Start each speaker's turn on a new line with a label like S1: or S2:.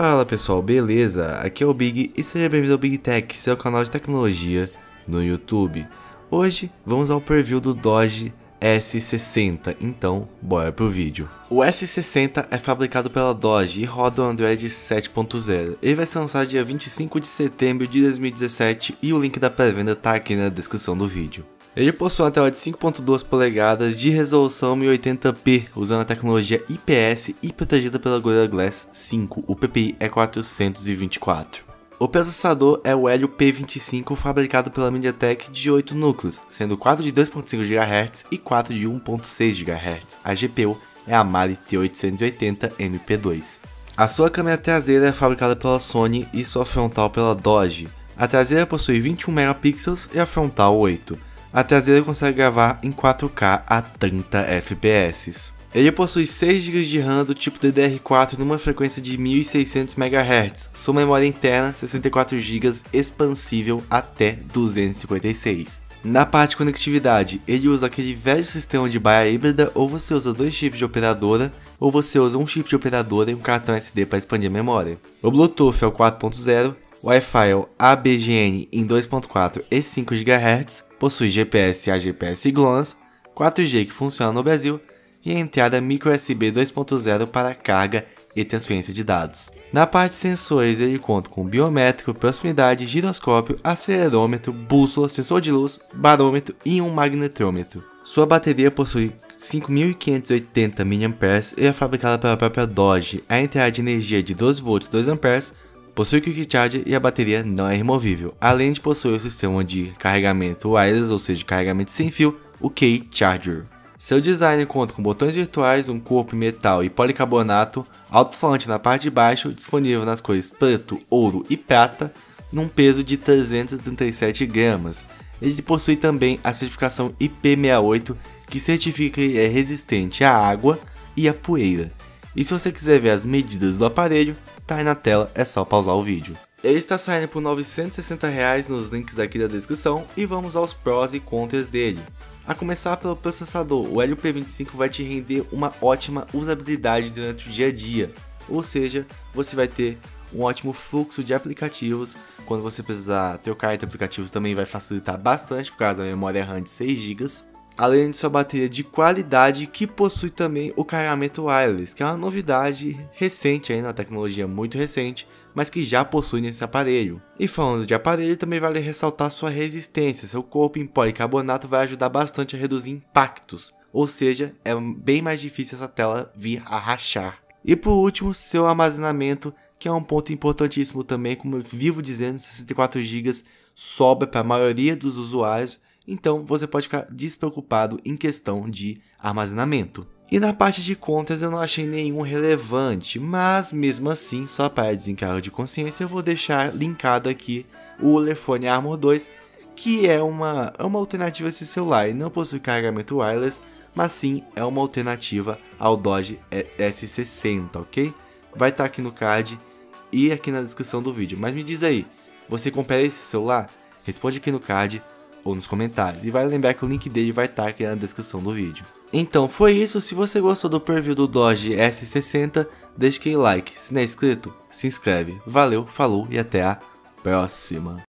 S1: Fala pessoal, beleza? Aqui é o Big e seja bem-vindo ao Big Tech, seu canal de tecnologia no YouTube. Hoje vamos ao preview do Dodge S60, então bora pro vídeo. O S60 é fabricado pela Dodge e roda o Android 7.0. Ele vai ser lançado dia 25 de setembro de 2017 e o link da pré-venda tá aqui na descrição do vídeo. Ele possui uma tela de 5.2 polegadas de resolução 1080p, usando a tecnologia IPS e protegida pela Gorilla Glass 5, o PPI é 424. O processador é o Helio P25 fabricado pela MediaTek de 8 núcleos, sendo 4 de 2.5 GHz e 4 de 1.6 GHz. A GPU é a Mali T880 MP2. A sua câmera traseira é fabricada pela Sony e sua frontal pela Dodge. A traseira possui 21 megapixels e a frontal 8. A traseira consegue gravar em 4K a 30 fps. Ele possui 6 GB de RAM do tipo DDR4 numa frequência de 1600 MHz, sua memória interna 64 GB expansível até 256. Na parte de conectividade, ele usa aquele velho sistema de baia híbrida ou você usa dois chips de operadora ou você usa um chip de operadora e um cartão SD para expandir a memória. O Bluetooth é o 4.0 Wi-Fi ABGN em 2.4 e 5 GHz, possui GPS a GPS GLONASS, 4G que funciona no Brasil e a entrada microSB 2.0 para carga e transferência de dados. Na parte de sensores, ele conta com biométrico, proximidade, giroscópio, acelerômetro, bússola, sensor de luz, barômetro e um magnetrômetro. Sua bateria possui 5.580 mAh e é fabricada pela própria Dodge. A entrada de energia de 12 volts 2 A Possui Quick Charge e a bateria não é removível, além de possuir o sistema de carregamento wireless, ou seja, carregamento sem fio, o Key Charger. Seu design conta com botões virtuais, um corpo em metal e policarbonato, alto-falante na parte de baixo, disponível nas cores preto, ouro e prata, num peso de 337 gramas. Ele possui também a certificação IP68, que certifica que é resistente à água e à poeira. E se você quiser ver as medidas do aparelho, tá aí na tela, é só pausar o vídeo. Ele está saindo por 960 reais nos links aqui da descrição e vamos aos prós e contras dele. A começar pelo processador, o Helio P25 vai te render uma ótima usabilidade durante o dia a dia, ou seja, você vai ter um ótimo fluxo de aplicativos. Quando você precisar trocar entre aplicativos também vai facilitar bastante por causa da memória RAM de 6 GB além de sua bateria de qualidade que possui também o carregamento wireless, que é uma novidade recente aí na tecnologia muito recente, mas que já possui nesse aparelho. E falando de aparelho, também vale ressaltar sua resistência, seu corpo em policarbonato vai ajudar bastante a reduzir impactos, ou seja, é bem mais difícil essa tela vir a rachar. E por último, seu armazenamento, que é um ponto importantíssimo também, como eu vivo dizendo, 64 GB sobra para a maioria dos usuários, então você pode ficar despreocupado em questão de armazenamento. E na parte de contas eu não achei nenhum relevante, mas mesmo assim, só para desencargo de consciência, eu vou deixar linkado aqui o Olefone Armor 2, que é uma, é uma alternativa a esse celular e não possui carregamento wireless, mas sim é uma alternativa ao Dodge S60, ok? Vai estar tá aqui no card e aqui na descrição do vídeo. Mas me diz aí, você compra esse celular? Responde aqui no card ou nos comentários. E vai lembrar que o link dele vai estar aqui na descrição do vídeo. Então foi isso, se você gostou do preview do Dodge S60, deixe aquele like, se não é inscrito, se inscreve. Valeu, falou e até a próxima.